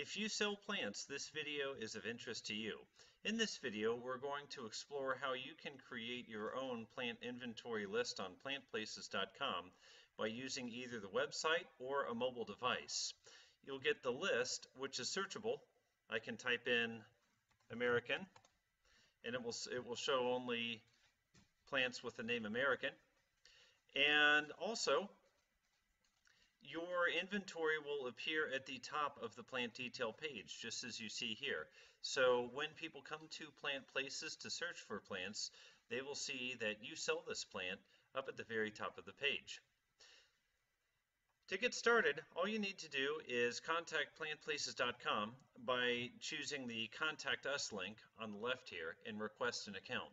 If you sell plants, this video is of interest to you. In this video, we're going to explore how you can create your own plant inventory list on plantplaces.com by using either the website or a mobile device. You'll get the list, which is searchable. I can type in American, and it will, it will show only plants with the name American. And also, your inventory will appear at the top of the plant detail page, just as you see here. So when people come to plant places to search for plants, they will see that you sell this plant up at the very top of the page. To get started, all you need to do is contact plantplaces.com by choosing the Contact Us link on the left here and request an account.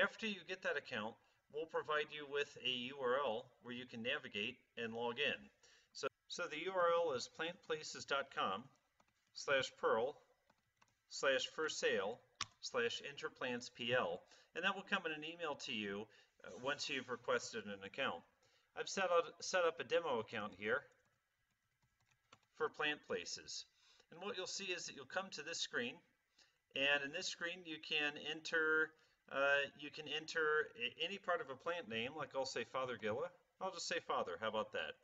After you get that account, we'll provide you with a URL where you can navigate and log in. So, so the URL is plantplaces.com slash perl slash for sale slash interplantspl and that will come in an email to you uh, once you've requested an account. I've set up, set up a demo account here for plant places and what you'll see is that you'll come to this screen and in this screen you can enter uh, you can enter any part of a plant name, like I'll say Father Fothergilla. I'll just say Father, how about that?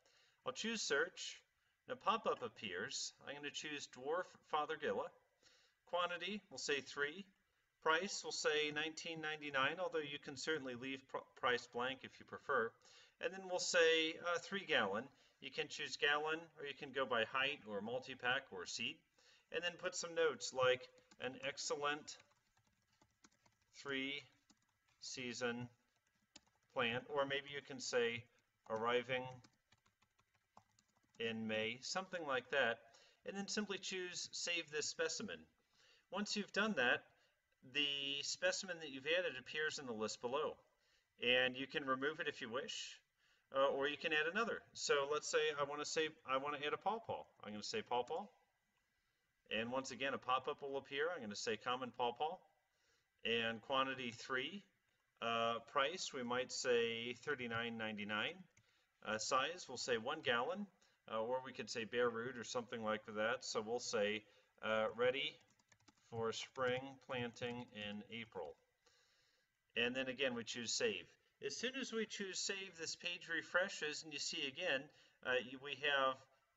I'll choose search, and a pop-up appears. I'm going to choose Dwarf Father Fothergilla. Quantity, we'll say 3. Price, we'll say 19.99, although you can certainly leave pr price blank if you prefer. And then we'll say uh, 3 gallon. You can choose gallon, or you can go by height, or multi-pack, or seed. And then put some notes like an excellent three season plant, or maybe you can say arriving in May, something like that, and then simply choose Save this specimen. Once you've done that, the specimen that you've added appears in the list below, and you can remove it if you wish, uh, or you can add another. So let's say I want to say I want to add a pawpaw. I'm going to say pawpaw, and once again a pop-up will appear. I'm going to say common pawpaw, and quantity 3. Uh, price, we might say $39.99. Uh, size, we'll say 1 gallon, uh, or we could say bare root or something like that. So we'll say uh, ready for spring planting in April. And then again, we choose save. As soon as we choose save, this page refreshes, and you see again, uh, we have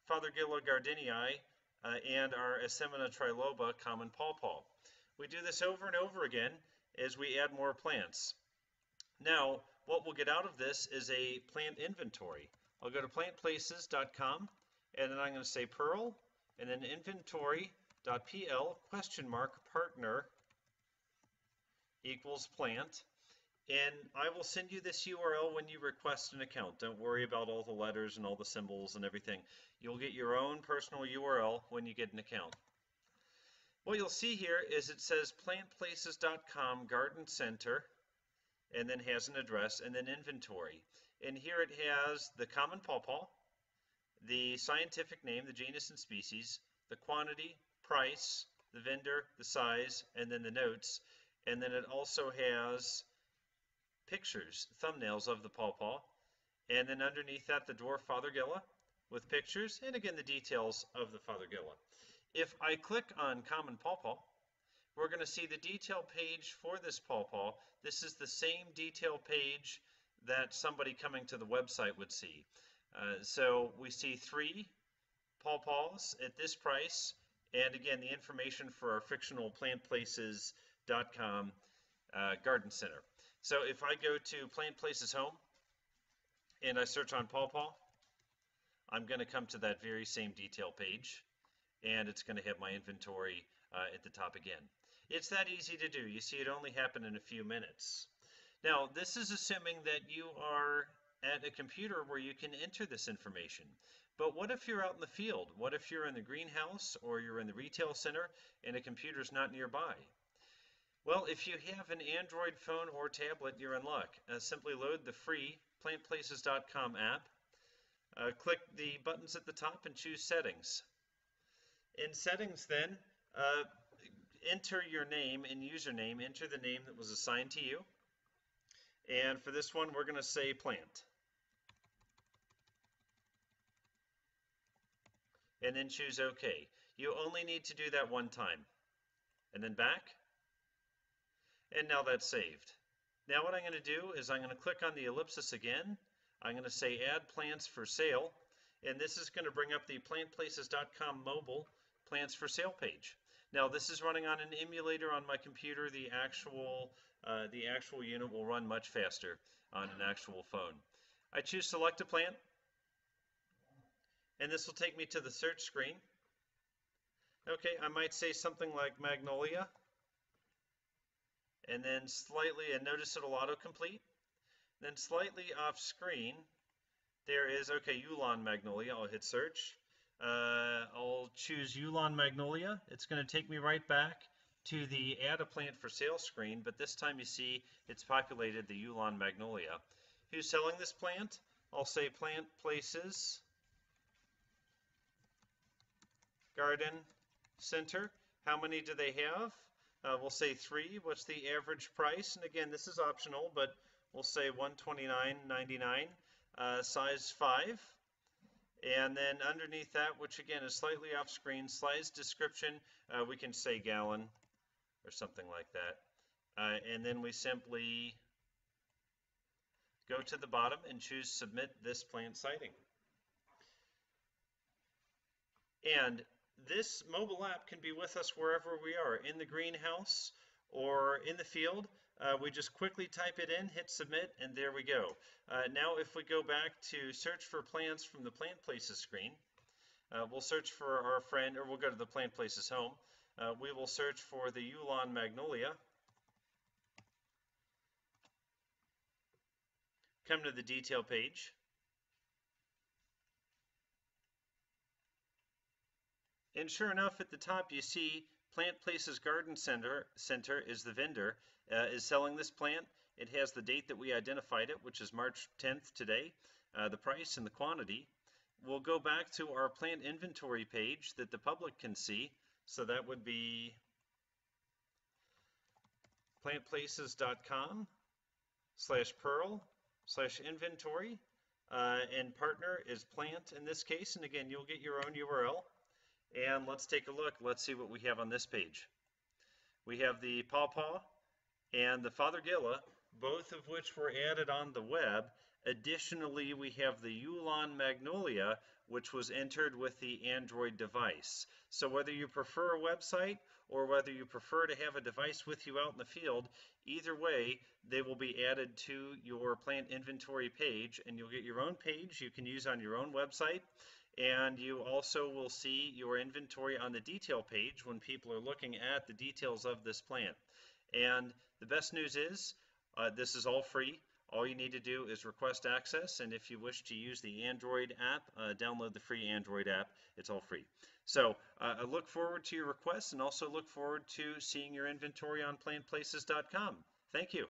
Fothergilla gardenii uh, and our Asimina triloba common pawpaw. We do this over and over again as we add more plants. Now, what we'll get out of this is a plant inventory. I'll go to plantplaces.com and then I'm going to say Perl and then inventory.pl question mark partner equals plant. And I will send you this URL when you request an account. Don't worry about all the letters and all the symbols and everything. You'll get your own personal URL when you get an account. What you'll see here is it says plantplaces.com garden center and then has an address and then inventory. And here it has the common pawpaw, the scientific name, the genus and species, the quantity, price, the vendor, the size, and then the notes. And then it also has pictures, thumbnails of the pawpaw. And then underneath that, the dwarf Fothergilla with pictures, and again, the details of the Fothergilla. If I click on Common Pawpaw, we're going to see the detail page for this pawpaw. This is the same detail page that somebody coming to the website would see. Uh, so we see three pawpaws at this price, and again, the information for our fictional plantplaces.com uh, garden center. So if I go to Plant Places Home and I search on pawpaw, I'm going to come to that very same detail page and it's going to have my inventory uh, at the top again. It's that easy to do. You see it only happened in a few minutes. Now, this is assuming that you are at a computer where you can enter this information. But what if you're out in the field? What if you're in the greenhouse or you're in the retail center and a computer's not nearby? Well, if you have an Android phone or tablet, you're in luck. Uh, simply load the free plantplaces.com app, uh, click the buttons at the top and choose Settings. In settings then, uh, enter your name and username, enter the name that was assigned to you. And for this one, we're going to say plant. And then choose OK. You only need to do that one time. And then back. And now that's saved. Now what I'm going to do is I'm going to click on the ellipsis again. I'm going to say add plants for sale. And this is going to bring up the plantplaces.com mobile plants for sale page. Now this is running on an emulator on my computer. The actual, uh, the actual unit will run much faster on an actual phone. I choose select a plant. And this will take me to the search screen. Okay, I might say something like magnolia and then slightly, and notice it'll autocomplete. Then slightly off screen, there is, okay, Yulan Magnolia. I'll hit search. Uh, I'll choose Yulan Magnolia. It's going to take me right back to the add a plant for sale screen, but this time you see it's populated the Yulan Magnolia. Who's selling this plant? I'll say plant places, garden center. How many do they have? Uh, we'll say three. What's the average price? And again, this is optional, but we'll say 129.99. Uh, size five. And then underneath that, which again is slightly off screen, size description, uh, we can say gallon or something like that. Uh, and then we simply go to the bottom and choose submit this plant sighting. And this mobile app can be with us wherever we are, in the greenhouse or in the field. Uh, we just quickly type it in, hit submit, and there we go. Uh, now if we go back to search for plants from the Plant Places screen, uh, we'll search for our friend, or we'll go to the Plant Places home. Uh, we will search for the Yulan Magnolia. Come to the detail page. And sure enough, at the top you see Plant Places Garden Center, Center is the vendor, uh, is selling this plant. It has the date that we identified it, which is March 10th today, uh, the price and the quantity. We'll go back to our plant inventory page that the public can see. So that would be plantplaces.com slash perl slash inventory. Uh, and partner is plant in this case. And again, you'll get your own URL. And let's take a look. Let's see what we have on this page. We have the pawpaw and the Fothergilla, both of which were added on the web. Additionally, we have the Yulan Magnolia, which was entered with the Android device. So whether you prefer a website or whether you prefer to have a device with you out in the field, either way, they will be added to your plant inventory page and you'll get your own page you can use on your own website and you also will see your inventory on the detail page when people are looking at the details of this plant. And the best news is uh, this is all free. All you need to do is request access, and if you wish to use the Android app, uh, download the free Android app. It's all free. So uh, I look forward to your requests and also look forward to seeing your inventory on plantplaces.com. Thank you.